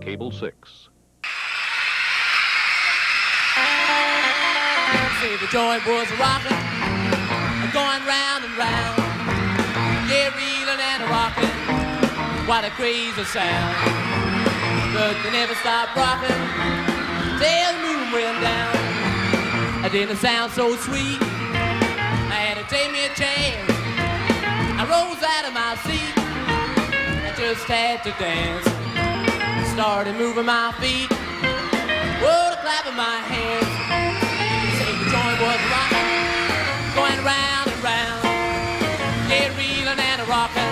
Cable 6. Say the joint was rocking, going round and round. Yeah, reeling and rocking, what a crazy sound. But they never stopped rocking till the moon went down. It didn't sound so sweet. I had to take me a chance. I rose out of my seat. I just had to dance. Started moving my feet. Whoa, clapping my hands. Say the joint was rocking, going round and round. Yeah, reeling and rocking.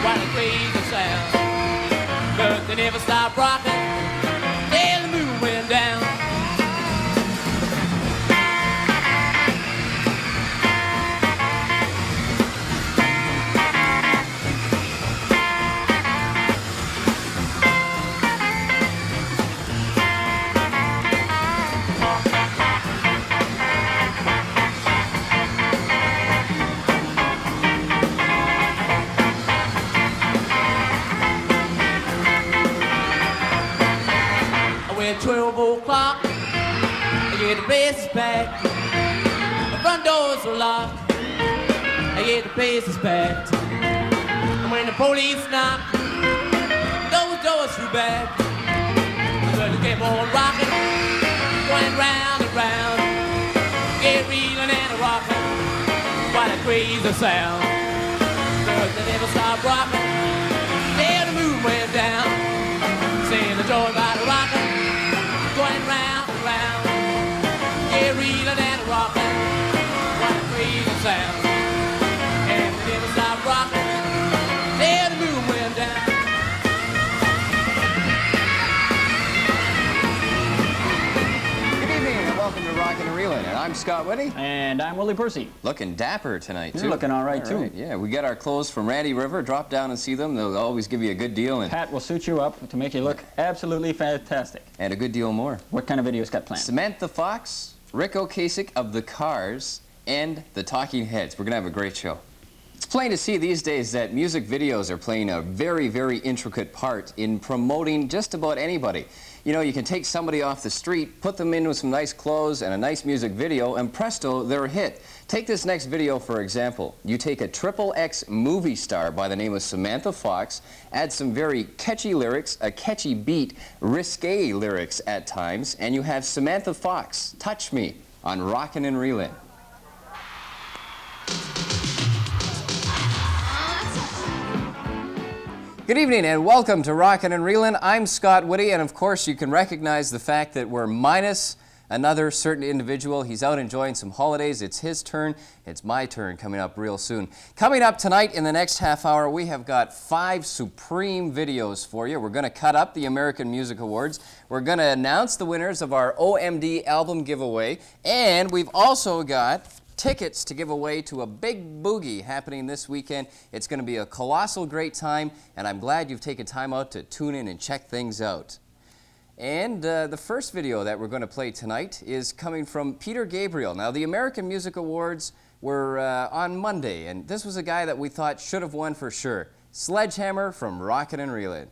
What a crazy sound. But they never stopped rocking Get the place is packed. And when the police knock, those doors flew back. But they kept on rocking, going round and round. Get reeling and rocking. What a crazy sound. But they never stopped rocking. Till the moon went down. Saying the joy about the rocking, going round and round. Yeah, reeling and rocking, what a crazy sound. Scott Witty. And I'm Willie Percy. Looking dapper tonight, You're too. looking all right, too. Yeah, we get our clothes from Randy River. Drop down and see them. They'll always give you a good deal and, Pat will suit you up to make you look absolutely fantastic. and a good deal more. What kind of videos got planned? Samantha Fox, Ric Ocasek of the Cars, and the Talking Heads. We're going to have a great show. It's plain to see these days that music videos are playing a very, very intricate part in promoting just about anybody. You know, you can take somebody off the street, put them in with some nice clothes and a nice music video, and presto, they're a hit. Take this next video, for example. You take a triple X movie star by the name of Samantha Fox, add some very catchy lyrics, a catchy beat, risque lyrics at times, and you have Samantha Fox, Touch Me, on Rockin' and Reelin'. Good evening and welcome to Rockin' and Reelin'. I'm Scott Witty, and of course you can recognize the fact that we're minus another certain individual. He's out enjoying some holidays. It's his turn. It's my turn coming up real soon. Coming up tonight in the next half hour, we have got five supreme videos for you. We're going to cut up the American Music Awards. We're going to announce the winners of our OMD album giveaway, and we've also got tickets to give away to a big boogie happening this weekend. It's going to be a colossal great time, and I'm glad you've taken time out to tune in and check things out. And uh, the first video that we're going to play tonight is coming from Peter Gabriel. Now, the American Music Awards were uh, on Monday, and this was a guy that we thought should have won for sure. Sledgehammer from Rockin' and Reelin'.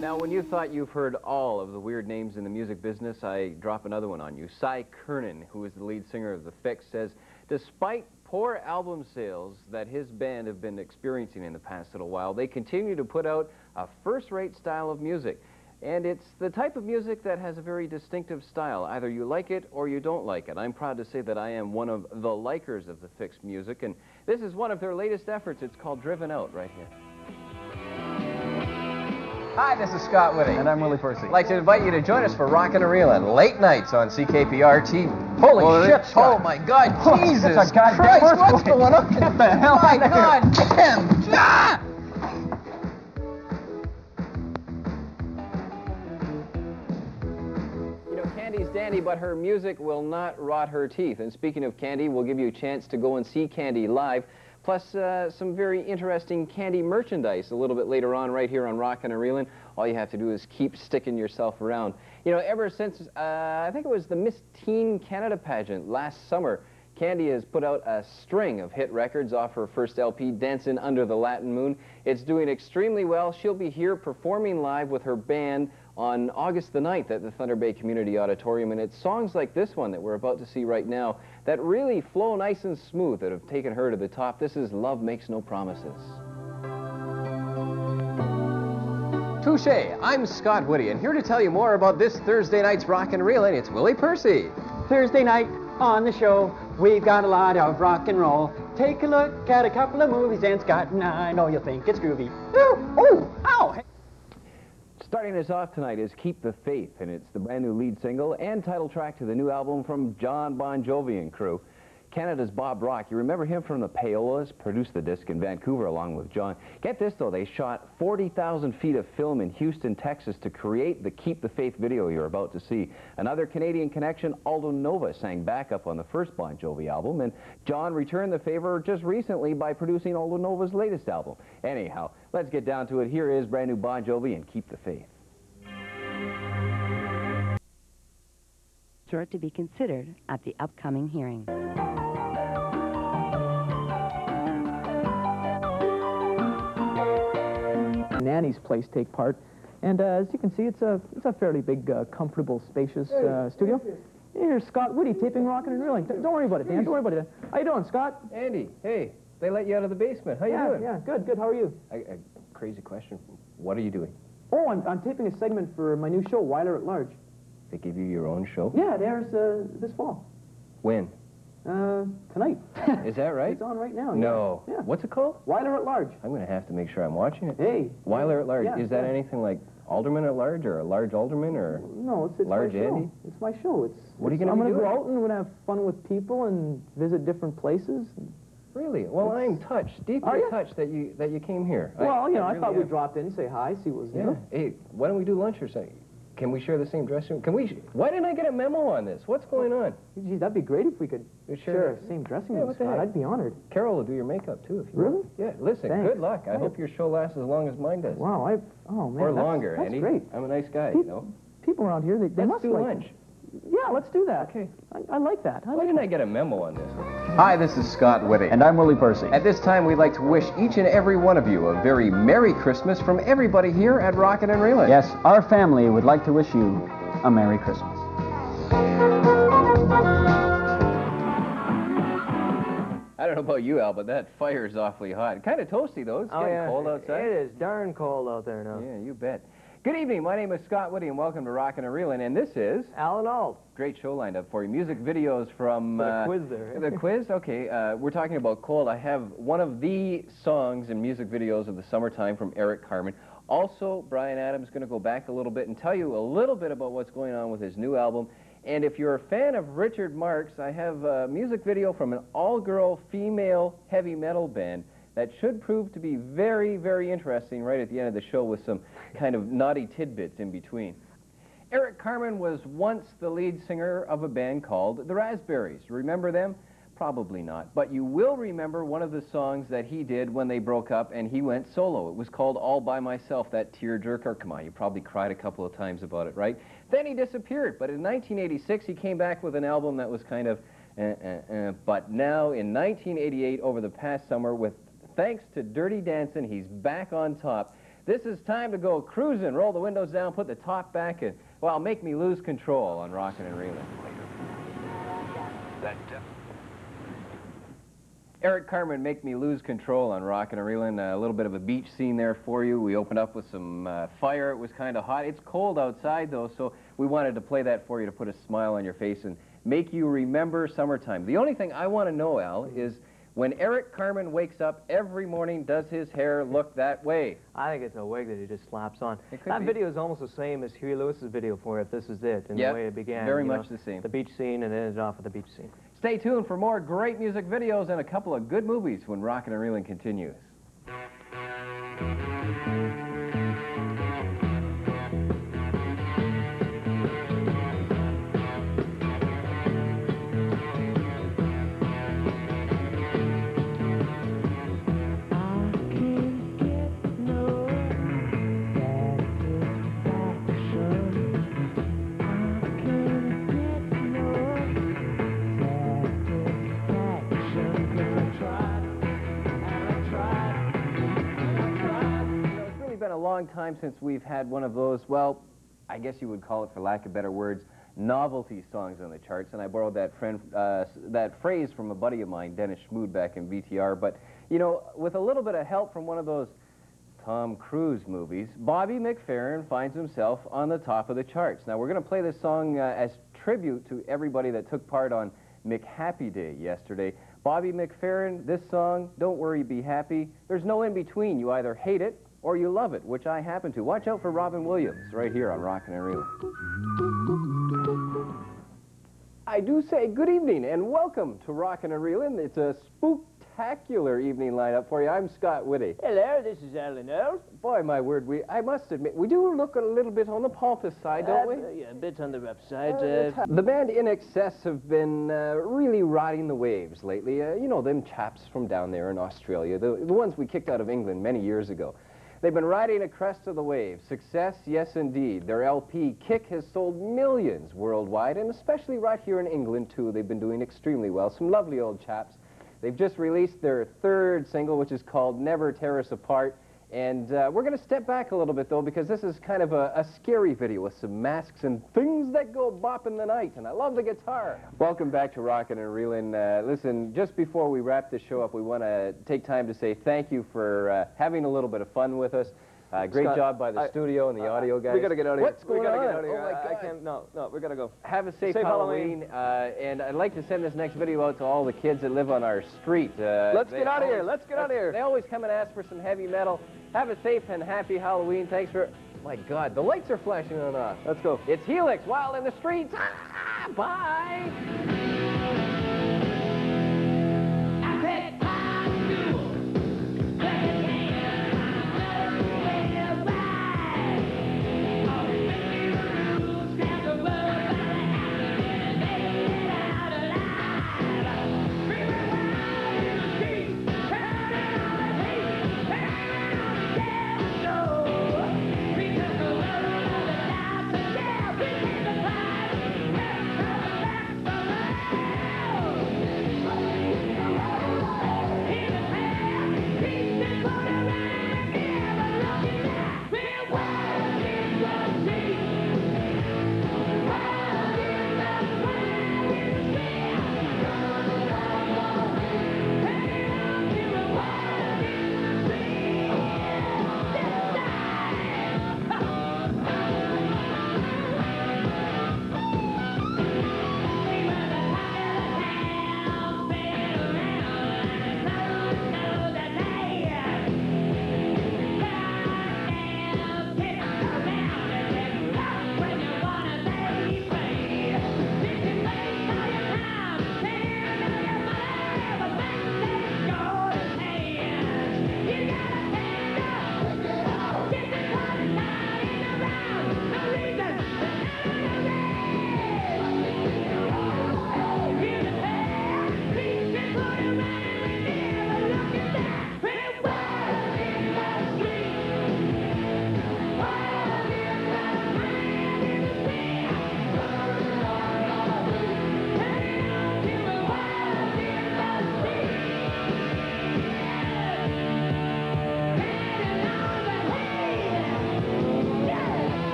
Now, when you thought you've heard all of the weird names in the music business, I drop another one on you. Cy Curnin, who is the lead singer of The Fixx, says despite poor album sales that his band have been experiencing in the past little while, they continue to put out a first-rate style of music. And it's the type of music that has a very distinctive style. Either you like it or you don't like it. I'm proud to say that I am one of the likers of the Fixx music, and this is one of their latest efforts. It's called Driven Out right here. Hi, this is Scott Witty. And I'm Willie Percy. I'd like to invite you to join us for Rockin' and Reelin' late nights on CKPR TV. Holy Well, shit, Scott. Oh my God, Oh, Jesus that's a goddamn Christ, what's earthquake. going on? Get the hell My outta here. God, damn. Ah! You know, Candi's dandy, but her music will not rot her teeth. And speaking of Candi, we'll give you a chance to go and see Candi live, plus uh, some very interesting Candi merchandise a little bit later on right here on Rockin' and Reelin'. All you have to do is keep sticking yourself around. You know, ever since, uh, I think it was the Miss Teen Canada pageant last summer, Candi has put out a string of hit records off her first LP, Dancing Under the Latin Moon. It's doing extremely well. She'll be here performing live with her band on August the 9th at the Thunder Bay Community Auditorium, and it's songs like this one that we're about to see right now that really flow nice and smooth that have taken her to the top. This is Love Makes No Promises. Touche! I'm Scott Witty, and here to tell you more about this Thursday night's Rock and Reel, and it's Willie Percy. Thursday night on the show, we've got a lot of rock and roll. Take a look at a couple of movies, and Scott and I know you'll think it's groovy. Ooh, ooh, ow! Starting us off tonight is Keep the Faith, and it's the brand new lead single and title track to the new album from Jon Bon Jovi and crew. Canada's Bob Rock, you remember him from the Payolas, produced the disc in Vancouver along with Jon. Get this though, they shot 40,000 feet of film in Houston, Texas to create the Keep the Faith video you're about to see. Another Canadian connection, Aldo Nova sang backup on the first Bon Jovi album, and Jon returned the favor just recently by producing Aldo Nova's latest album. Anyhow, let's get down to it. Here is brand new Bon Jovi and Keep the Faith. Sure to be considered at the upcoming hearing. Nanny's place take part. And uh, as you can see, it's a, it's a fairly big, uh, comfortable, spacious uh, studio. Here's Scott Witty taping Rockin' and Reeling. Don't worry about it, Dan. Don't worry about it. How you doing, Scott? Andy, hey, they let you out of the basement. How are you yeah, doing? yeah, good, good. How are you? I, a crazy question. What are you doing? Oh, I'm, I'm taping a segment for my new show, Weiler at Large. They give you your own show? Yeah, it airs uh, this fall. When? Uh, tonight. Is that right? It's on right now. No. Yeah. What's it called? Weiler at Large. I'm going to have to make sure I'm watching it. Hey. Weiler at large. Yeah, Is that yeah. anything like alderman at large or a large alderman or? No, it's, it's Large my show. Andy? It's my show. It's. What are you gonna I'm gonna go out and I'm gonna have fun with people and visit different places. Really? Well, I'm touched, deeply Are ya? touched that you that you came here. I- Well, you know, I, really thought am. we'd drop in, say hi, see what was Yeah. new. Hey, why don't we do lunch or something? Can we share the same dressing room? Can we? sh- Why didn't I get a memo on this? What's going on? Gee, that'd be great if we could share the same dressing Yeah, room, what the Scott. heck? I'd be honored. Carol will do your makeup too if you Really? want. Yeah. Listen. Thanks. Good luck. I Right. hope your show lasts as long as mine does. Wow, I oh man, or that's, longer, That's Andy. great. I'm a nice guy, Pe- you know. People around here, they, they Let's must do like lunch. Yeah, let's do that. Okay. I, I like that. I Why like didn't I get a memo on this? Hi, this is Scott Witty. And I'm Willie Percy. At this time, we'd like to wish each and every one of you a very Merry Christmas from everybody here at Rockin' and Reelin'. Yes, our family would like to wish you a Merry Christmas. I don't know about you, Al, but that fire is awfully hot. Kind of toasty, though. It's oh, getting cold outside. Oh, It is darn cold out there now. Yeah, you bet. Good evening. My name is Scott Witty, and welcome to Rockin' and Reelin'. And this is Alan Alt. great show lined up for you. Music videos from uh, quiz there. The quiz. Okay, uh, we're talking about cold. I have one of the songs and music videos of the summertime from Eric Carmen. Also, Bryan Adams is going to go back a little bit and tell you a little bit about what's going on with his new album. And if you're a fan of Richard Marx, I have a music video from an all-girl female heavy metal band that should prove to be very, very interesting right at the end of the show with some kind of naughty tidbits in between. Eric Carmen was once the lead singer of a band called the Raspberries. Remember them? Probably not. But you will remember one of the songs that he did when they broke up and he went solo. It was called All By Myself, that tearjerker. Come on, you probably cried a couple of times about it, right? Then he disappeared. But in 1986, he came back with an album that was kind of uh, uh, uh, but now in 1988, over the past summer, with thanks to Dirty Dancing, he's back on top. This is time to go cruising. Roll the windows down, put the top back, and well, make me lose control on Rockin' and Reelin'. Eric Carmen, make me lose control on Rockin' and Reelin'. A little bit of a beach scene there for you. We opened up with some uh, fire. It was kind of hot. It's cold outside though, so we wanted to play that for you to put a smile on your face and make you remember summertime. The only thing I want to know, Al, is when Eric Carmen wakes up every morning, does his hair look that way? I think it's a wig that he just slaps on. That be. video is almost the same as Huey Lewis's video for If This Is It, and Yep, the way it began. very you know, much the same. The beach scene and ended off with the beach scene. Stay tuned for more great music videos and a couple of good movies when Rockin' and Reelin' continues. Long time since we've had one of those, well, I guess you would call it, for lack of better words, novelty songs on the charts. And I borrowed that, friend, uh, that phrase from a buddy of mine, Dennis Schmood, back in VTR. But, you know, with a little bit of help from one of those Tom Cruise movies, Bobby McFerrin finds himself on the top of the charts. Now, we're going to play this song uh, as tribute to everybody that took part on McHappy Day yesterday. Bobby McFerrin, this song, Don't Worry, Be Happy. There's no in between. You either hate it or you love it, which I happen to. Watch out for Robin Williams right here on Rockin' and Reelin'. I do say good evening and welcome to Rockin' and Reelin'. It's a spectacular evening lineup for you. I'm Scott Witty. Hello, this is Alan Earls. Boy, my word, we I must admit, we do look a little bit on the pompous side, don't we? Uh, yeah, a bit on the rough side. Uh, Uh, the band INXS have been uh, really riding the waves lately. Uh, you know, them chaps from down there in Australia, the, the ones we kicked out of England many years ago. They've been riding a crest of the wave. Success, yes indeed. Their LP, Kick, has sold millions worldwide, and especially right here in England, too. They've been doing extremely well. Some lovely old chaps. They've just released their third single, which is called Never Tear Us Apart. And uh, we're going to step back a little bit, though, because this is kind of a, a scary video with some masks and things that go bop in the night. And I love the guitar. Welcome back to Rockin' and Reelin'. Uh, listen, just before we wrap this show up, we want to take time to say thank you for uh, having a little bit of fun with us. Uh, great Scott, job by the I- studio and the I- audio guys. We gotta get out of here. What's going we gotta on? get out of here. Oh, my I- God. I can't. No, no, we gotta go. Have a safe, Safe Halloween, Uh, and I'd like to send this next video out to all the kids that live on our street. Uh, Let's get outta here. Let's get outta here. They always come and ask for some heavy metal. Have a safe and happy Halloween. Thanks for. My God, the lights are flashing on and off. Let's go. It's Helix, Wild in the Streets. Ah, bye.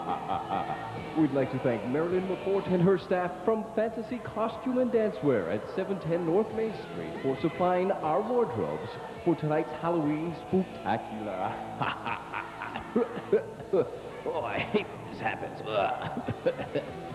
We'd like to thank Marilyn McCourt and her staff from Fantasy Costume and Dancewear at 710 North Main Street for supplying our wardrobes for tonight's Halloween spooktacular. oh, I hate when this happens.